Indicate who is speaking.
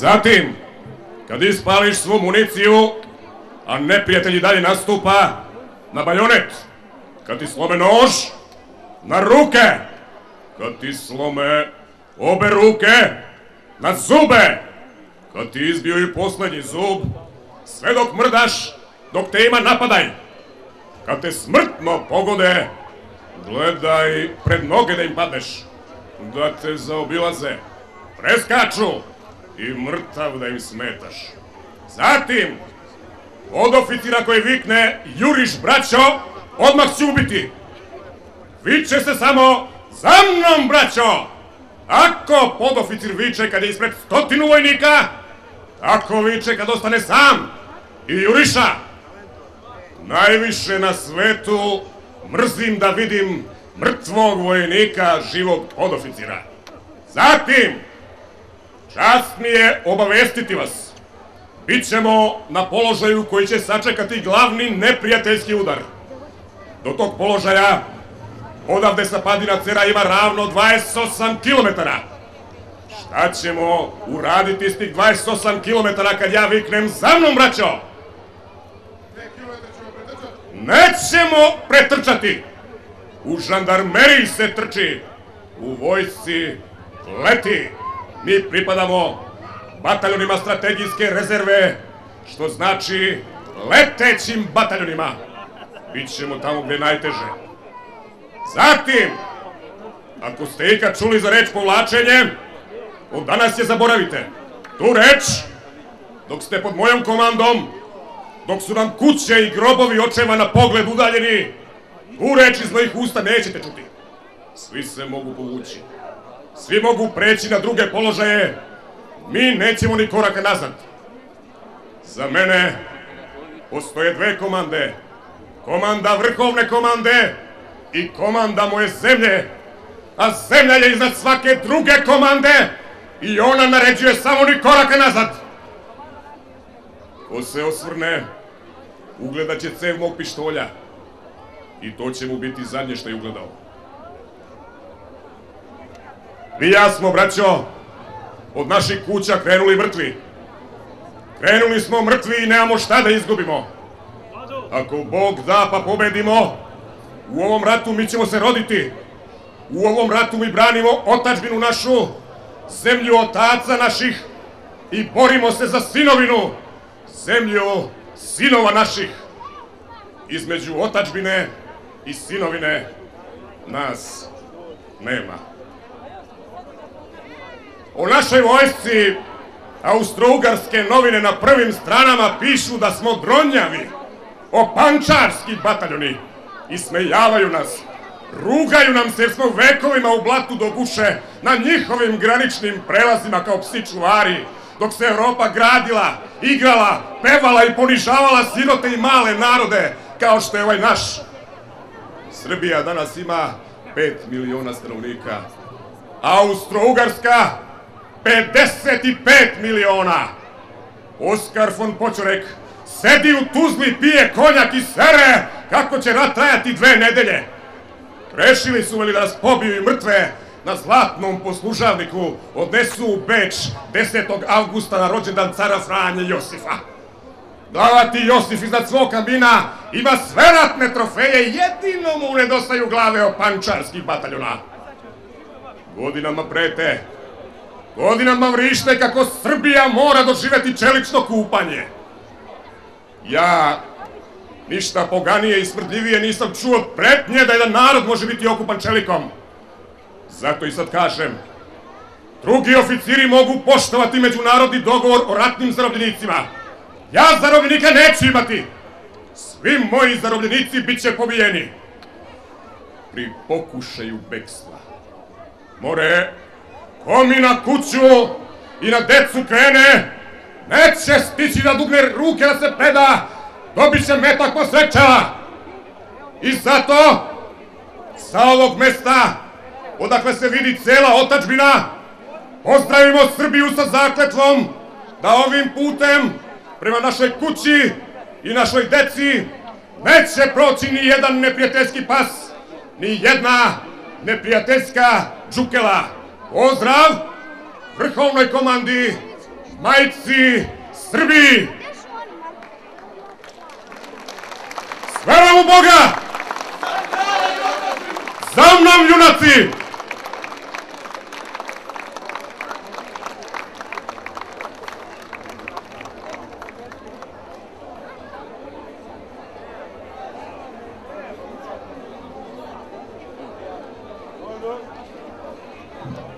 Speaker 1: Zatim, kad ispališ svu municiju, a neprijatelj i dalje nastupa na bajonet, kad ti slome nož, na ruke, kad ti slome obe ruke, na zube, kad ti izbiju i poslednji zub, sve dok mrdaš, dok te ima napadaj. Kad te smrtno pogode, gledaj pred noge da im padneš, da te zaobilaze, preskaču i mrtav da im smetaš. Zatim, od oficira koji vikne Juriš braćo, odmah će ubiti. Viče se samo za mnom braćo! Ako podoficir viče kad je ispred stotinu vojnika, tako viče kad ostane sam i juriša. Najviše na svetu mrzim da vidim mrtvog vojnika živog podoficira. Zatim, čast mi je obavestiti vas. Bićemo na položaju koji će sačekati glavni neprijateljski udar. Do tog položaja odavde sa Padina Cera ima ravno 28 km. Šta ćemo uraditi s tih 28 km kad ja viknem za mnom, braćo? Nećemo pretrčati. U žandarmeriji se trči. U vojsci leti. Mi pripadamo bataljonima strategijske rezerve, što znači letećim bataljonima. Bićemo tamo gde najteže. Zatim, ako ste ikad čuli za reč povlačenje, od danas je zaboravite. Tu reč, dok ste pod mojom komandom, dok su nam kuće i grobovi očeva na pogled udaljeni, tu reč iz mojih usta nećete čuti. Svi se mogu povući. Svi mogu preći na druge položaje. Mi nećemo ni koraka nazad. Za mene postoje dve komande. Komanda vrhovne komande i komanda moje zemlje. A zemlja je iznad svake druge komande i ona naređuje samo ni koraka nazad. Ko se osvrne, ugledat će cev mog pištolja. I to će mu biti zadnje što je ugledao. Vi ja smo, braćo, od naših kuća krenuli mrtvi. Krenuli smo mrtvi i nemamo šta da izgubimo. Ako Bog da pa pobedimo, u ovom ratu mi ćemo se roditi. U ovom ratu mi branimo otačbinu našu, zemlju otaca naših i borimo se za sinovinu, zemlju sinova naših. Između otačbine i sinovine nas nema. O našoj vojsci Austro-Ugarske novine na prvim stranama pišu da smo dronjavi, opančarski bataljoni. Ismejavaju nas, rugaju nam se jer smo vekovima u blatu do guše na njihovim graničnim prelazima kao psi čuvari, dok se Evropa gradila, igrala, pevala i ponižavala sirote i male narode, kao što je ovaj naš. Srbija danas ima 5 miliona stanovnika. Austro-Ugarska 55 miliona. Oskar von Počorek sedi u Tuzli, pije konjak i sere kako će rat trajati dve nedelje. Rešili su veli da nas pobiju i mrtve na zlatnom poslužavniku odnesu u Beč 10. avgusta na rođendan cara Franje Josifa. Glavati Josif iznad svog kabina ima sve ratne trofeje, jedino mu nedostaju glave o pančarskih bataljona. Godinama prete, godinama vrište kako Srbija mora doživeti čelično kupanje. Ja ništa poganije i smrdljivije nisam čuo pretnje da jedan narod može biti okupan čelikom. Zato i sad kažem, drugi oficiri mogu poštovati međunarodni dogovor o ratnim zarobljenicima. Ja zarobljenika neću imati. Svi moji zarobljenici bit će pobijeni. Pri pokušaju bekstva. More, ko mi na kuću i na decu krene, neće stići da dugne ruke da se preda, dobit će metak po srećala. I zato, sa ovog mesta, odakle se vidi cela otačbina, pozdravimo Srbiju sa zakletvom da ovim putem prema našoj kući i našoj deci neće proći ni jedan neprijateljski pas, ni jedna neprijateljska džukela. Pozdrav vrhovnoj komandi Majci Srbiji! S verom u Boga! Za mnom, junaci!